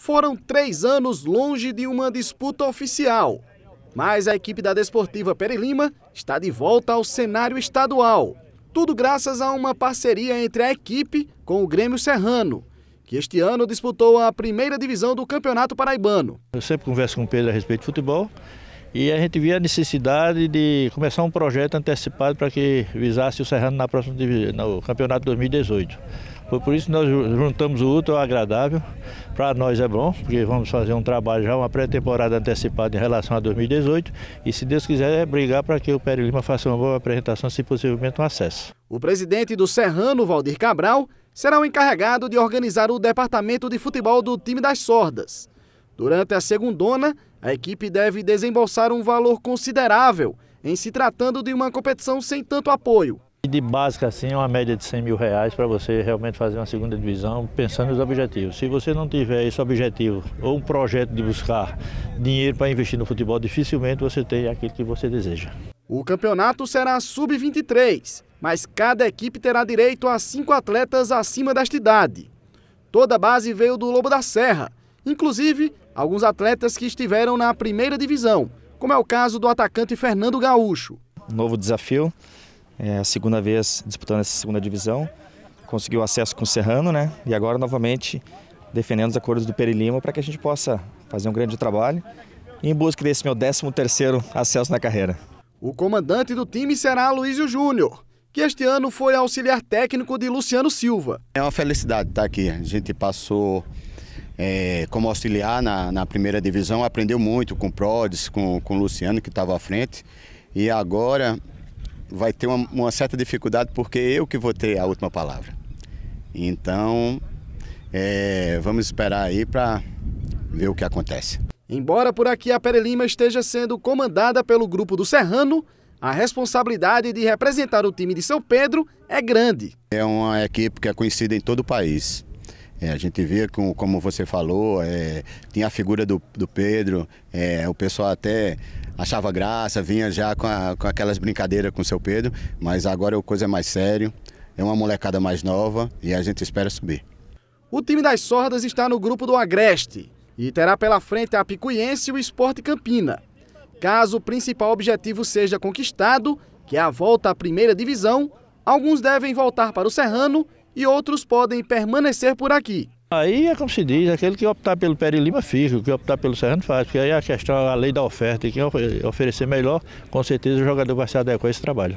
Foram três anos longe de uma disputa oficial. Mas a equipe da Desportiva Pere Lima está de volta ao cenário estadual. Tudo graças a uma parceria entre a equipe com o Grêmio Serrano, que este ano disputou a primeira divisão do Campeonato Paraibano. Eu sempre converso com o Pedro a respeito de futebol e a gente via a necessidade de começar um projeto antecipado para que visasse o Serrano na próxima no Campeonato 2018. Foi por isso que nós juntamos o útil ao agradável. Para nós é bom, porque vamos fazer um trabalho já, uma pré-temporada antecipada em relação a 2018. E se Deus quiser, é brigar para que o Peri Lima faça uma boa apresentação, se possivelmente um acesso. O presidente do Serrano, Valdir Cabral, será o encarregado de organizar o departamento de futebol do time das sordas. Durante a segundona, a equipe deve desembolsar um valor considerável em se tratando de uma competição sem tanto apoio. De básica, assim, uma média de 100 mil reais para você realmente fazer uma segunda divisão, pensando nos objetivos. Se você não tiver esse objetivo ou um projeto de buscar dinheiro para investir no futebol, dificilmente você tem aquilo que você deseja. O campeonato será sub-23, mas cada equipe terá direito a cinco atletas acima desta idade. Toda a base veio do Lobo da Serra, inclusive alguns atletas que estiveram na primeira divisão, como é o caso do atacante Fernando Gaúcho. Novo desafio, é a segunda vez disputando essa segunda divisão. Conseguiu acesso com o Serrano, né? E agora novamente defendendo os acordos do Perilima para que a gente possa fazer um grande trabalho em busca desse meu 13 terceiro acesso na carreira. O comandante do time será Luísio Júnior, que este ano foi auxiliar técnico de Luciano Silva. É uma felicidade estar aqui. A gente passou é, como auxiliar na, na, primeira divisão, aprendeu muito com o Prodes, com, com o Luciano que estava à frente. E agora vai ter uma, uma, certa dificuldade porque eu que vou ter a última palavra. Então, é, vamos esperar aí para ver o que acontece. Embora por aqui a Pere Lima esteja sendo comandada pelo grupo do Serrano, a responsabilidade de representar o time de São Pedro é grande. É uma equipe que é conhecida em todo o país. É, a gente vê, com, como você falou, é, tinha a figura do, do Pedro, é, o pessoal até achava graça, vinha já com, a, com aquelas brincadeiras com o seu Pedro, mas agora a coisa é mais sério, é uma molecada mais nova e a gente espera subir. O time das sordas está no grupo do Agreste e terá pela frente a Picuiense e o Esporte Campina. Caso o principal objetivo seja conquistado, que é a volta à primeira divisão, alguns devem voltar para o Serrano e outros podem permanecer por aqui. Aí é como se diz, aquele que optar pelo Peri Lima fica, o que optar pelo Serrano faz, porque aí a questão, a lei da oferta, e quem oferecer melhor, com certeza o jogador vai se adequar a esse trabalho.